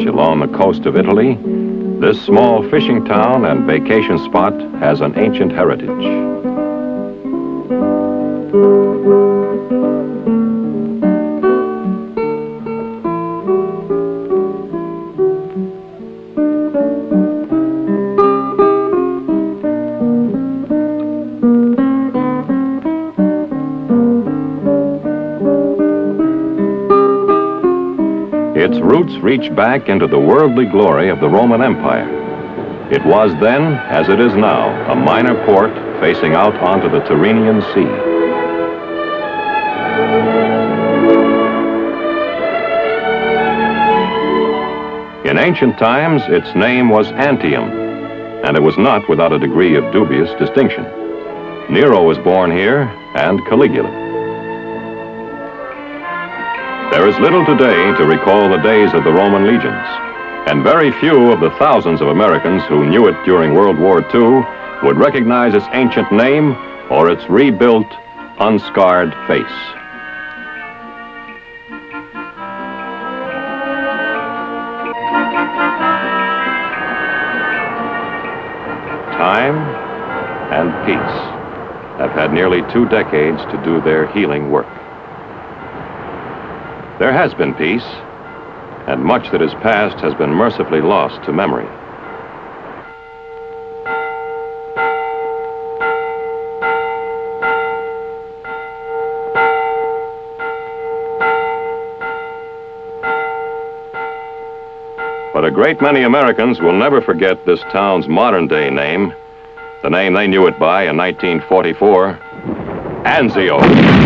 Along the coast of Italy, this small fishing town and vacation spot has an ancient heritage. Roots reach back into the worldly glory of the Roman Empire. It was then, as it is now, a minor port facing out onto the Tyrrhenian Sea. In ancient times, its name was Antium, and it was not without a degree of dubious distinction. Nero was born here, and Caligula. Is little today to recall the days of the Roman legions, and very few of the thousands of Americans who knew it during World War II would recognize its ancient name or its rebuilt, unscarred face. Time and peace have had nearly two decades to do their healing work. There has been peace, and much that is past has been mercifully lost to memory. But a great many Americans will never forget this town's modern day name, the name they knew it by in 1944 Anzio.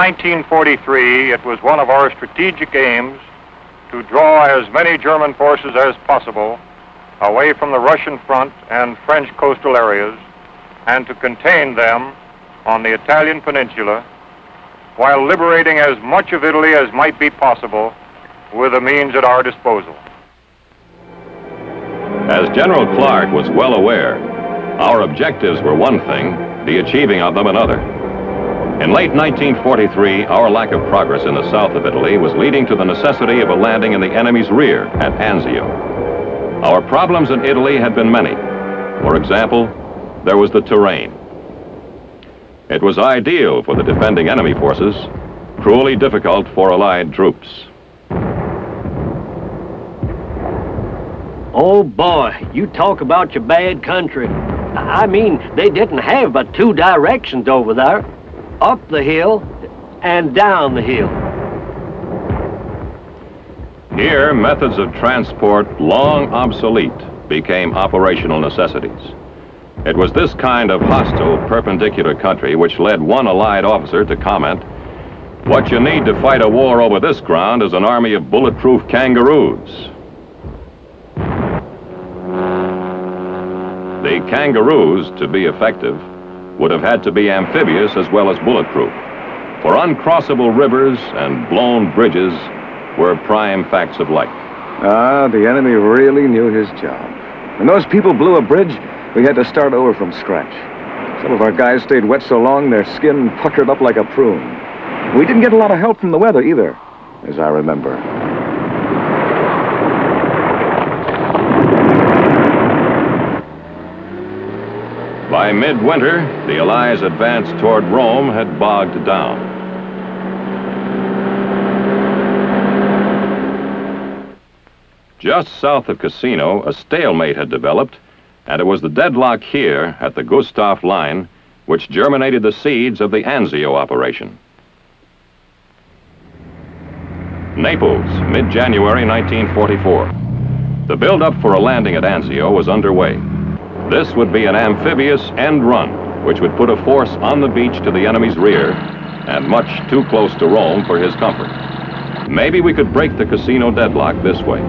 1943, it was one of our strategic aims to draw as many German forces as possible away from the Russian front and French coastal areas and to contain them on the Italian peninsula while liberating as much of Italy as might be possible with the means at our disposal. As General Clark was well aware, our objectives were one thing, the achieving of them another. In late 1943, our lack of progress in the south of Italy was leading to the necessity of a landing in the enemy's rear at Anzio. Our problems in Italy had been many. For example, there was the terrain. It was ideal for the defending enemy forces, cruelly difficult for Allied troops. Oh boy, you talk about your bad country. I mean, they didn't have but two directions over there up the hill and down the hill. Here, methods of transport long obsolete became operational necessities. It was this kind of hostile, perpendicular country which led one Allied officer to comment, What you need to fight a war over this ground is an army of bulletproof kangaroos. The kangaroos, to be effective, would have had to be amphibious as well as bulletproof. For uncrossable rivers and blown bridges were prime facts of life. Ah, the enemy really knew his job. When those people blew a bridge, we had to start over from scratch. Some of our guys stayed wet so long their skin puckered up like a prune. We didn't get a lot of help from the weather either, as I remember. By midwinter, the Allies' advance toward Rome had bogged down. Just south of Cassino, a stalemate had developed And it was the deadlock here at the Gustav Line which germinated the seeds of the Anzio operation. Naples, mid January 1944. The build-up for a landing at Anzio was underway. This would be an amphibious end run, which would put a force on the beach to the enemy's rear and much too close to Rome for his comfort. Maybe we could break the Cassino deadlock this way.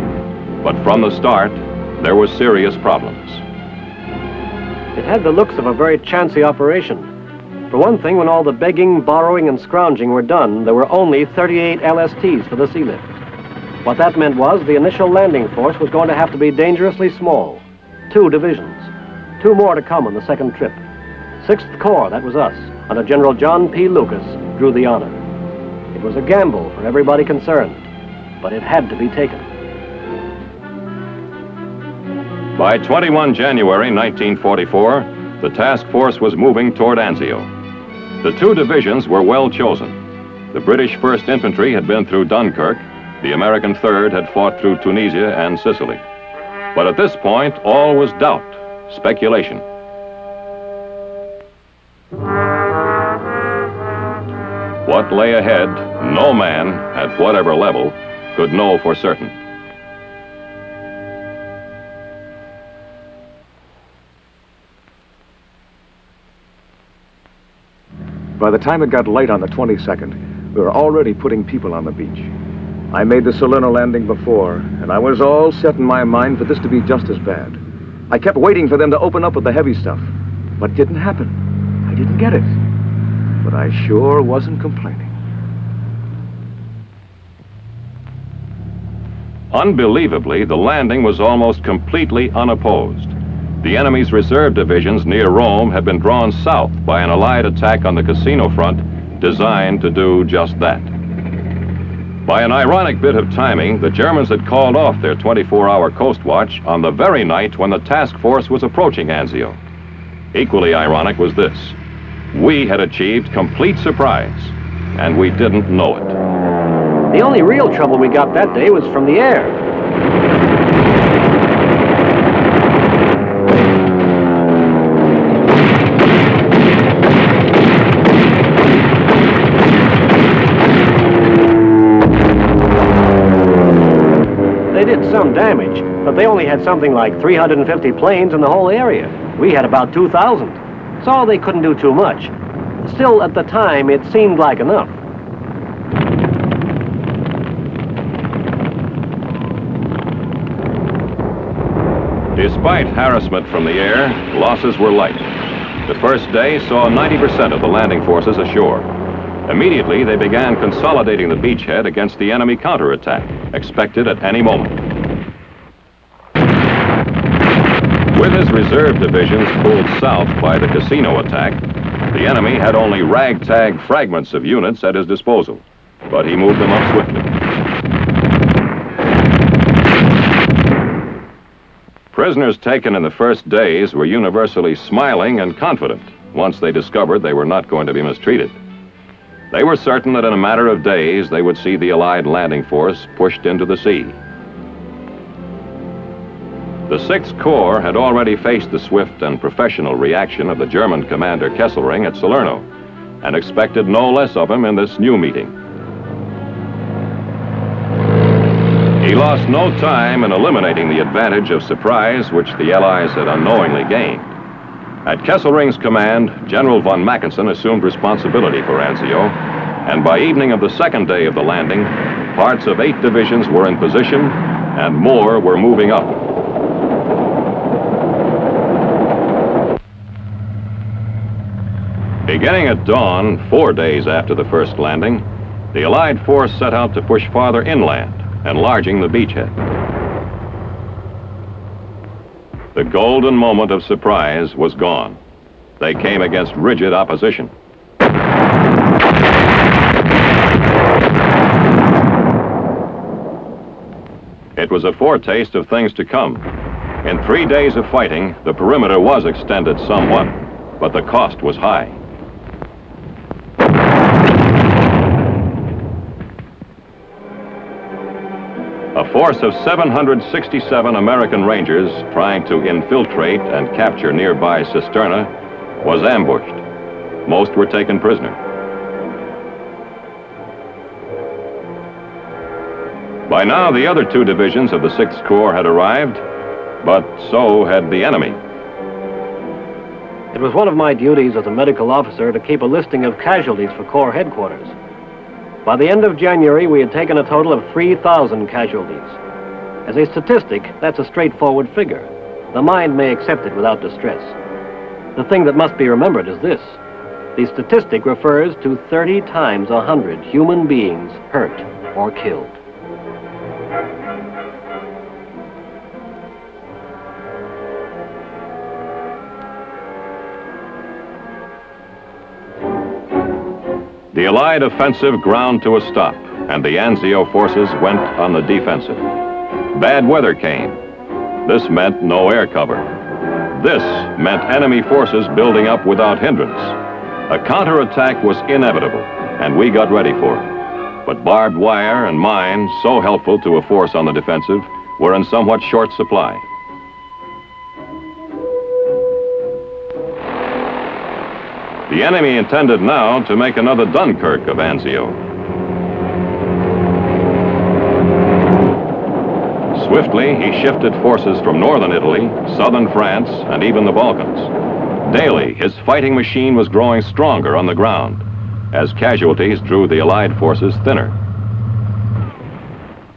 But from the start, there were serious problems. It had the looks of a very chancy operation. For one thing, when all the begging, borrowing, and scrounging were done, there were only 38 LSTs for the sea lift. What that meant was the initial landing force was going to have to be dangerously small. Two divisions. Two more to come on the second trip. Sixth Corps, that was us, under General John P. Lucas, drew the honor. It was a gamble for everybody concerned, but it had to be taken. By 21 January 1944, the task force was moving toward Anzio. The two divisions were well chosen. The British 1st Infantry had been through Dunkirk, the American 3rd had fought through Tunisia and Sicily. But at this point, all was doubt, speculation. What lay ahead, no man, at whatever level, could know for certain. By the time it got late on the 22nd, we were already putting people on the beach. I made the Salerno landing before, and I was all set in my mind for this to be just as bad. I kept waiting for them to open up with the heavy stuff, but it didn't happen. I didn't get it. But I sure wasn't complaining. Unbelievably, the landing was almost completely unopposed. The enemy's reserve divisions near Rome had been drawn south by an Allied attack on the Cassino front designed to do just that. By an ironic bit of timing, the Germans had called off their 24-hour coast watch on the very night when the task force was approaching Anzio. Equally ironic was this. We had achieved complete surprise, and we didn't know it. The only real trouble we got that day was from the air. Some damage, but they only had something like 350 planes in the whole area. We had about 2,000. So they couldn't do too much. Still, at the time, it seemed like enough. Despite harassment from the air, losses were light. The first day saw 90% of the landing forces ashore. Immediately, they began consolidating the beachhead against the enemy counterattack, expected at any moment. With his reserve divisions pulled south by the Cassino attack, the enemy had only ragtag fragments of units at his disposal, but he moved them up swiftly. Prisoners taken in the first days were universally smiling and confident once they discovered they were not going to be mistreated. They were certain that in a matter of days they would see the Allied landing force pushed into the sea. The Sixth Corps had already faced the swift and professional reaction of the German commander Kesselring at Salerno and expected no less of him in this new meeting. He lost no time in eliminating the advantage of surprise which the Allies had unknowingly gained. At Kesselring's command, General von Mackensen assumed responsibility for Anzio, and by evening of the second day of the landing, parts of eight divisions were in position and more were moving up. Beginning at dawn, four days after the first landing, the Allied force set out to push farther inland, enlarging the beachhead. The golden moment of surprise was gone. They came against rigid opposition. It was a foretaste of things to come. In three days of fighting, the perimeter was extended somewhat, but the cost was high. Force of 767 American Rangers trying to infiltrate and capture nearby Cisterna was ambushed. Most were taken prisoner. By now, the other two divisions of the 6th Corps had arrived, but so had the enemy. It was one of my duties as a medical officer to keep a listing of casualties for Corps headquarters. By the end of January, we had taken a total of 3,000 casualties. As a statistic, that's a straightforward figure. The mind may accept it without distress. The thing that must be remembered is this. The statistic refers to 30 times 100 human beings hurt or killed. The Allied offensive ground to a stop, and the Anzio forces went on the defensive. Bad weather came. This meant no air cover. This meant enemy forces building up without hindrance. A counterattack was inevitable, and we got ready for it. But barbed wire and mines, so helpful to a force on the defensive, were in somewhat short supply. The enemy intended now to make another Dunkirk of Anzio. Swiftly, he shifted forces from northern Italy, southern France, and even the Balkans. Daily, his fighting machine was growing stronger on the ground as casualties drew the Allied forces thinner.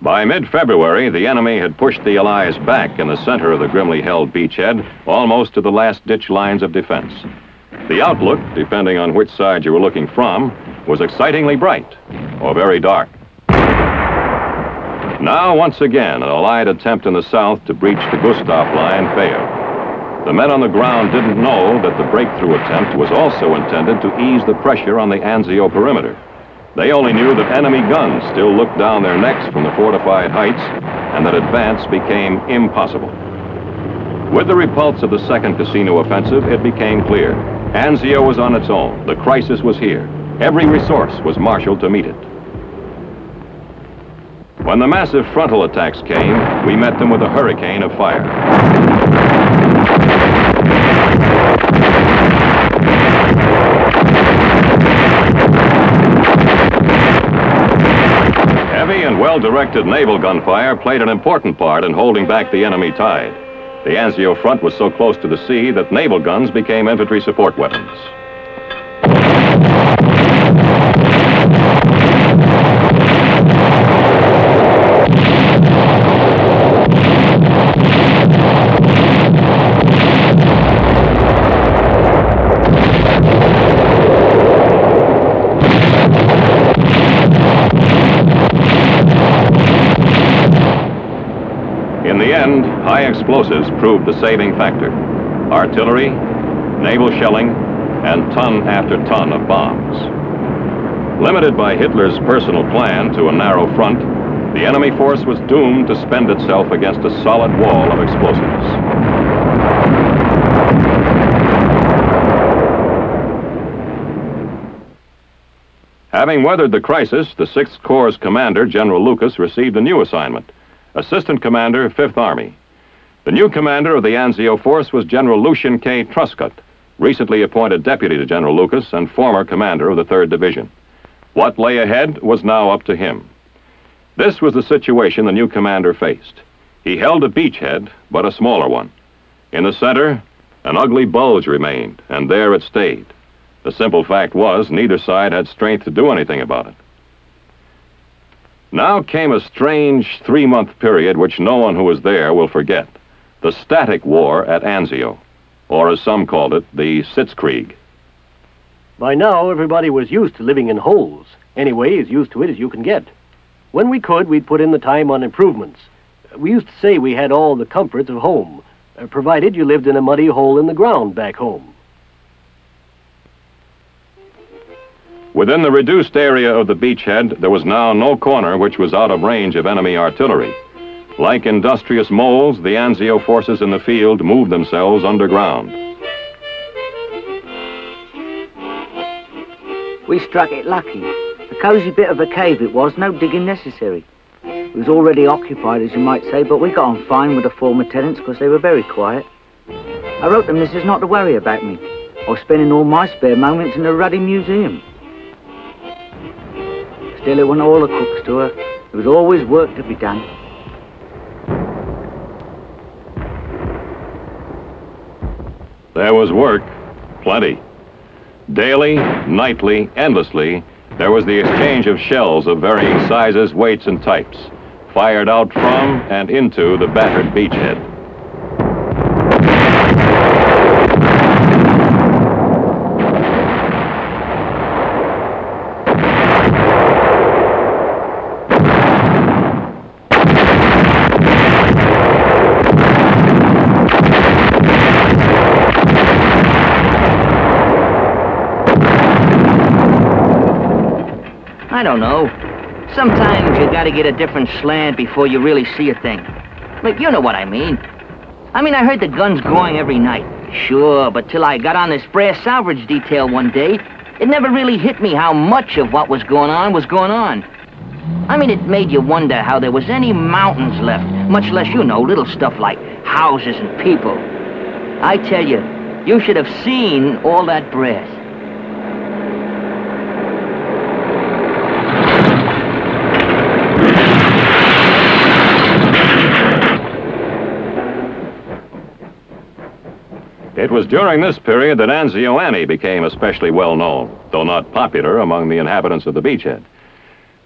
By mid-February, the enemy had pushed the Allies back in the center of the grimly held beachhead, almost to the last-ditch lines of defense. The outlook, depending on which side you were looking from, was excitingly bright or very dark. Now, once again, an Allied attempt in the south to breach the Gustav line failed. The men on the ground didn't know that the breakthrough attempt was also intended to ease the pressure on the Anzio perimeter. They only knew that enemy guns still looked down their necks from the fortified heights and that advance became impossible. With the repulse of the second Cassino offensive, it became clear Anzio was on its own. The crisis was here. Every resource was marshaled to meet it. When the massive frontal attacks came, we met them with a hurricane of fire. Heavy and well-directed naval gunfire played an important part in holding back the enemy tide. The Anzio front was so close to the sea that naval guns became infantry support weapons. In the end, high explosives proved the saving factor. Artillery, naval shelling, and ton after ton of bombs. Limited by Hitler's personal plan to a narrow front, the enemy force was doomed to spend itself against a solid wall of explosives. Having weathered the crisis, the 6th Corps' commander, General Lucas, received a new assignment. Assistant Commander, 5th Army. The new commander of the Anzio Force was General Lucian K. Truscott, recently appointed deputy to General Lucas and former commander of the 3rd Division. What lay ahead was now up to him. This was the situation the new commander faced. He held a beachhead, but a smaller one. In the center, an ugly bulge remained, and there it stayed. The simple fact was, neither side had strength to do anything about it. Now came a strange three month period which no one who was there will forget the static war at Anzio, or as some called it, the Sitzkrieg. By now, everybody was used to living in holes. Anyway, as used to it as you can get. When we could, we'd put in the time on improvements. We used to say we had all the comforts of home, uh, provided you lived in a muddy hole in the ground back home. Within the reduced area of the beachhead, there was now no corner which was out of range of enemy artillery. Like industrious moles, the Anzio forces in the field moved themselves underground. We struck it lucky. A cosy bit of a cave it was, no digging necessary. It was already occupied, as you might say, but we got on fine with the former tenants because they were very quiet. I wrote the missus not to worry about me. Was spending all my spare moments in the Ruddy Museum. Still, it wasn't all the cooks to her. There was always work to be done. There was work, plenty. Daily, nightly, endlessly, there was the exchange of shells of varying sizes, weights, and types, fired out from and into the battered beachhead. I don't know. Sometimes you gotta get a different slant before you really see a thing. Look, you know what I mean. I mean, I heard the guns going every night. Sure, but till I got on this brass salvage detail one day, it never really hit me how much of what was going on was going on. I mean, it made you wonder how there was any mountains left, much less, you know, little stuff like houses and people. I tell you, you should have seen all that brass. It was during this period that Anzio Annie became especially well known, though not popular among the inhabitants of the beachhead.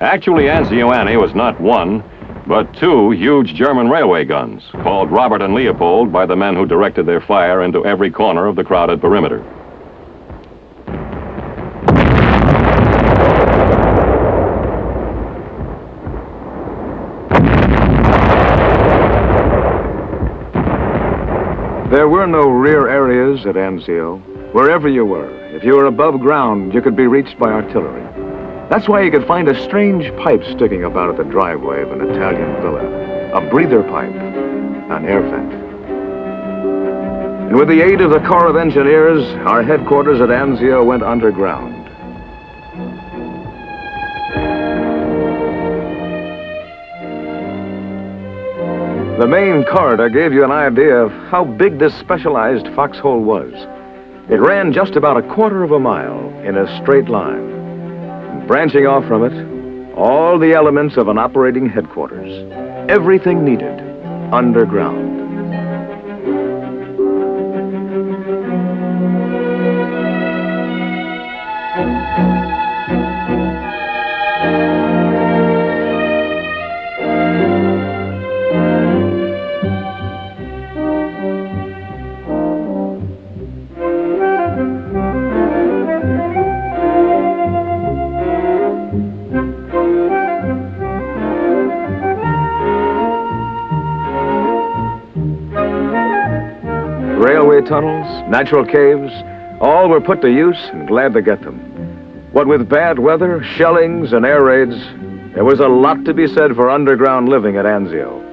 Actually, Anzio Annie was not one, but two huge German railway guns, called Robert and Leopold by the men who directed their fire into every corner of the crowded perimeter. There were no rear at Anzio. Wherever you were, if you were above ground, you could be reached by artillery. That's why you could find a strange pipe sticking about at the driveway of an Italian villa. A breather pipe, an air vent. And with the aid of the Corps of Engineers, our headquarters at Anzio went underground. The main corridor gave you an idea of how big this specialized foxhole was. It ran just about a quarter of a mile in a straight line. And branching off from it, all the elements of an operating headquarters. Everything needed underground. Tunnels, natural caves, all were put to use and glad to get them. What with bad weather, shellings, and air raids, there was a lot to be said for underground living at Anzio.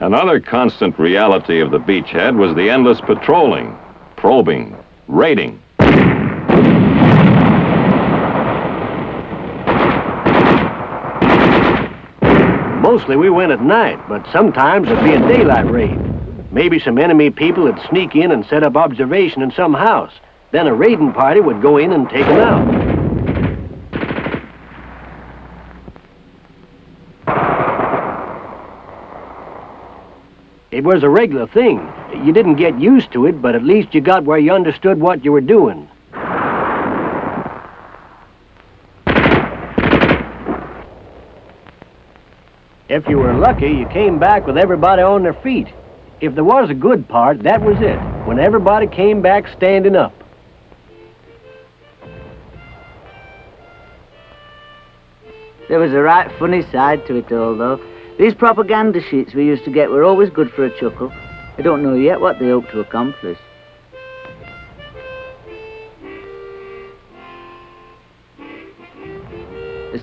Another constant reality of the beachhead was the endless patrolling, probing, raiding. Mostly we went at night, but sometimes it'd be a daylight raid. Maybe some enemy people would sneak in and set up observation in some house. Then a raiding party would go in and take them out. It was a regular thing. You didn't get used to it, but at least you got where you understood what you were doing. If you were lucky, you came back with everybody on their feet. If there was a good part, that was it, when everybody came back standing up. There was a right funny side to it all, though. These propaganda sheets we used to get were always good for a chuckle. I don't know yet what they hope to accomplish.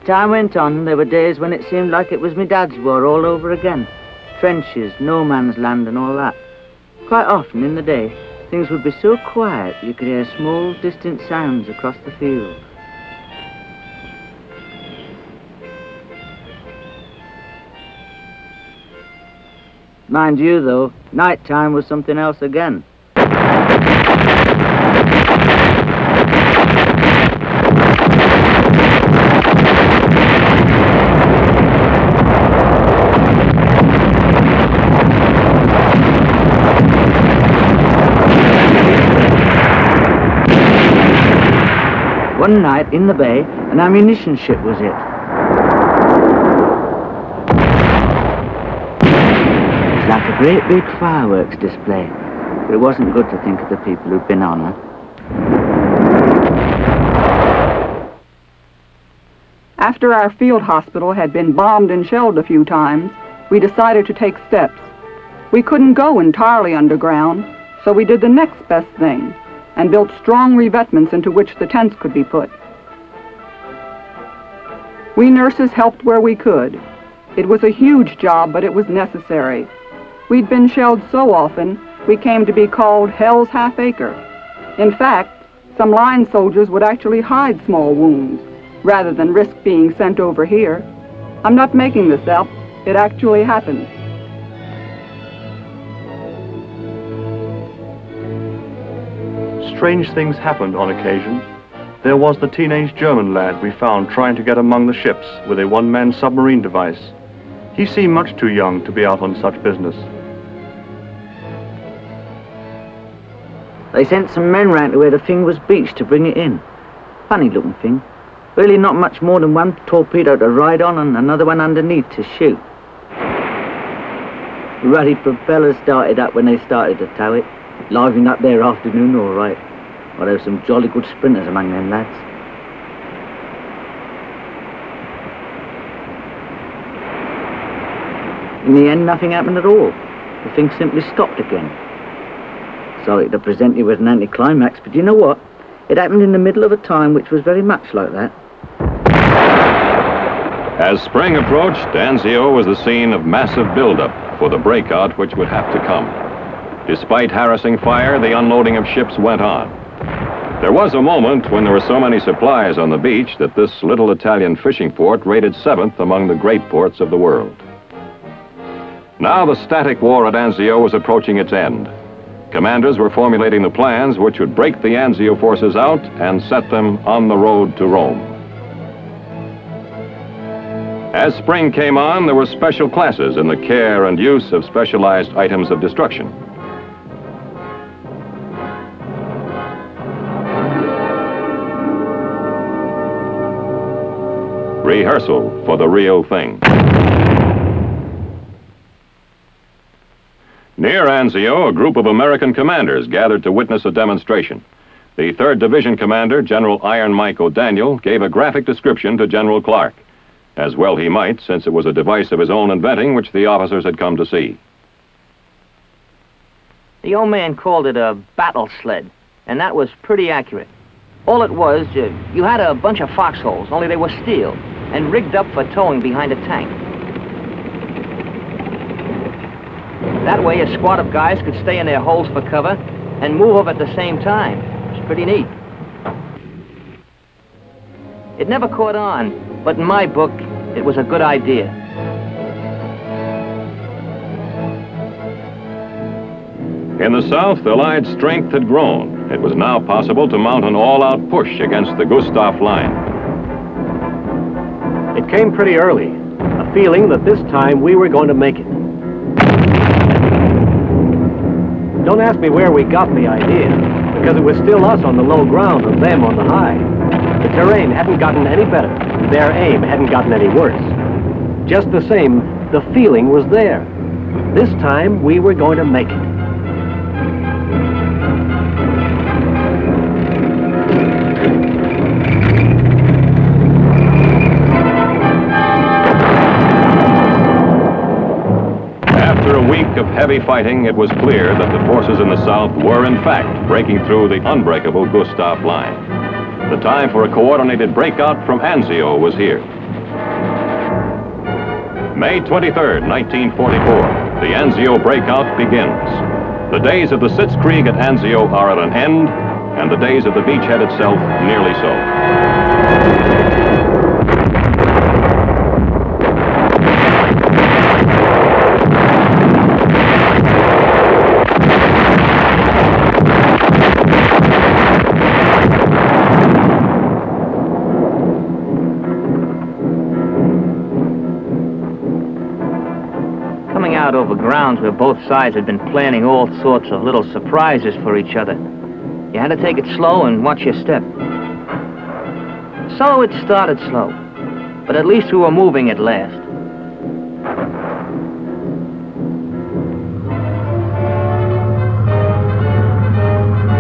Time went on, there were days when it seemed like it was my dad's war all over again. Trenches, no man's land and all that. Quite often in the day, things would be so quiet you could hear small, distant sounds across the field. Mind you, though, night time was something else again. One night in the bay, an ammunition ship was hit. It was like a great big fireworks display, but it wasn't good to think of the people who'd been on her. After our field hospital had been bombed and shelled a few times, we decided to take steps. We couldn't go entirely underground, so we did the next best thing and built strong revetments into which the tents could be put. We nurses helped where we could. It was a huge job, but it was necessary. We'd been shelled so often, we came to be called Hell's Half Acre. In fact, some line soldiers would actually hide small wounds, rather than risk being sent over here. I'm not making this up. It actually happened. Strange things happened on occasion. There was the teenage German lad we found trying to get among the ships with a one-man submarine device. He seemed much too young to be out on such business. They sent some men round to where the thing was beached to bring it in. Funny looking thing. Really not much more than one torpedo to ride on and another one underneath to shoot. The Ruddy propellers started up when they started to tow it. Livened up their afternoon all right. Well, there were some jolly good sprinters among them lads. In the end, nothing happened at all. The thing simply stopped again. Sorry to present you with an anticlimax, but you know what? It happened in the middle of a time which was very much like that. As spring approached, Anzio was the scene of massive buildup for the breakout which would have to come. Despite harassing fire, the unloading of ships went on. There was a moment when there were so many supplies on the beach that this little Italian fishing port rated seventh among the great ports of the world. Now the static war at Anzio was approaching its end. Commanders were formulating the plans which would break the Anzio forces out and set them on the road to Rome. As spring came on, there were special classes in the care and use of specialized items of destruction. Rehearsal for the real thing. Near Anzio, a group of American commanders gathered to witness a demonstration. The 3rd Division Commander, General Iron Mike O'Daniel, gave a graphic description to General Clark. As well he might, since it was a device of his own inventing which the officers had come to see. The old man called it a battle sled, and that was pretty accurate. All it was, uh, you had a bunch of foxholes, only they were steel, and rigged up for towing behind a tank. That way, a squad of guys could stay in their holes for cover and move up at the same time. It's pretty neat. It never caught on, but in my book, it was a good idea. In the South, the Allied strength had grown. It was now possible to mount an all-out push against the Gustav line. It came pretty early, a feeling that this time we were going to make it. Don't ask me where we got the idea, because it was still us on the low ground and them on the high. The terrain hadn't gotten any better. Their aim hadn't gotten any worse. Just the same, the feeling was there. This time, we were going to make it. Of heavy fighting, it was clear that the forces in the South were, in fact, breaking through the unbreakable Gustav line. The time for a coordinated breakout from Anzio was here. May 23rd, 1944, the Anzio breakout begins. The days of the Sitzkrieg at Anzio are at an end, and the days of the beachhead itself nearly so. Grounds where both sides had been planning all sorts of little surprises for each other. You had to take it slow and watch your step. So it started slow, but at least we were moving at last.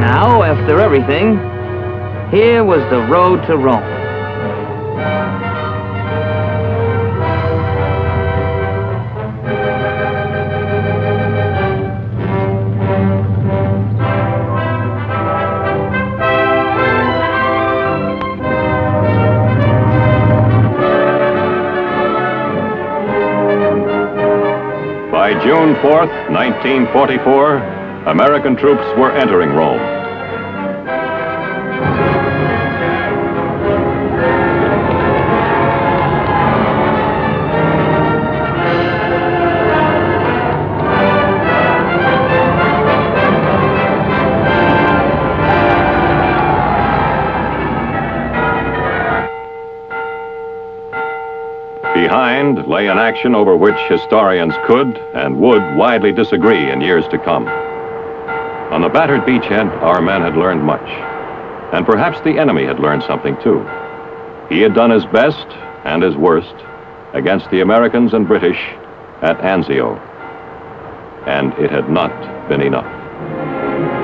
Now, after everything, here was the road to Rome. June 4th, 1944, American troops were entering Rome. Lay an action over which historians could and would widely disagree in years to come. On the battered beachhead, our men had learned much. And perhaps the enemy had learned something too. He had done his best and his worst against the Americans and British at Anzio. And it had not been enough.